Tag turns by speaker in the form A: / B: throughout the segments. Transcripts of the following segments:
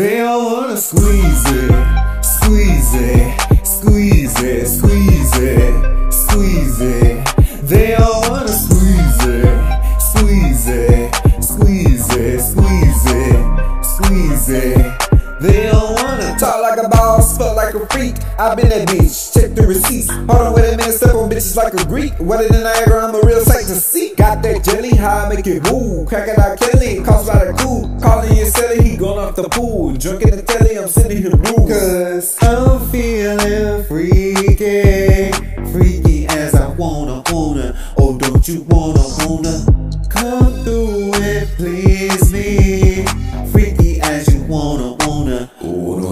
A: They all wanna squeeze it, squeeze it, squeeze it, squeeze it, squeeze it. They all wanna squeeze it, squeeze it, squeeze it, squeeze it, squeeze it. They all
B: Talk like a boss, fuck like a freak. i been that bitch, check the receipts. Hold on, wait a minute, step on bitches like a Greek. Wetter than Niagara, I'm a real sight to see. Got that jelly, how I make it move. Cracking out Kelly, cost by the cool. Calling your celly, he gone off the pool. Drinking the telly, I'm sending him blues.
A: Cause I'm feeling freaky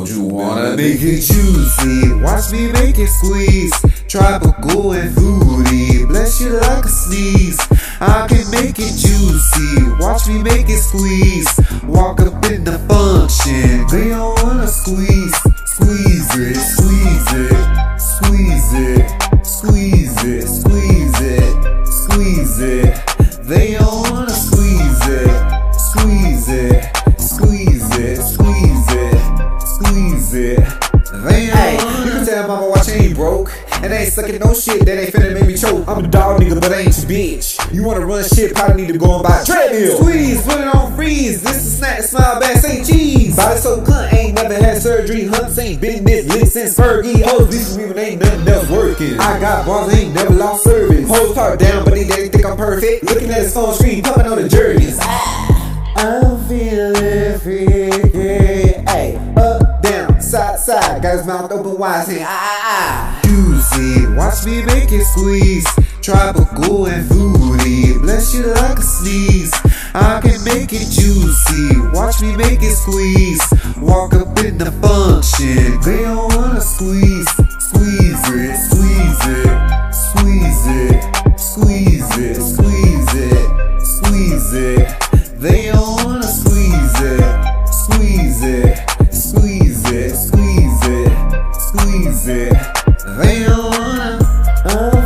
A: you wanna make it juicy? Watch me make it squeeze, tropical and fruity. Bless you like a sneeze. I can make it juicy. Watch me make it squeeze. Walk up in the function. They all it. They
B: Hey, you can tell mama watch ain't broke. And ain't sucking no shit that ain't finna make me choke. I'm a dog nigga, but I ain't your bitch. You wanna run shit, probably need to go and buy a treadmill. Squeeze, put it on freeze. This is snack, smile back, say cheese. Body so cunt, ain't never had surgery. Hunts ain't been this lit since Fergie. Hoes these me when ain't nothing else working. I got bars, ain't never lost service. Hoes talk down, but they, they think I'm perfect. Looking at his phone screen, pumping on the jerseys.
A: I'm feeling freaky.
B: Hey, up, down, side, side. Got his mouth open wide, saying ah ah ah.
A: Juicy, watch me make it squeeze. Tropical and fruity, bless you like a sneeze. I can make it juicy, watch me make it squeeze. Walk up in the function, they don't wanna squeeze, it. They don't wanna.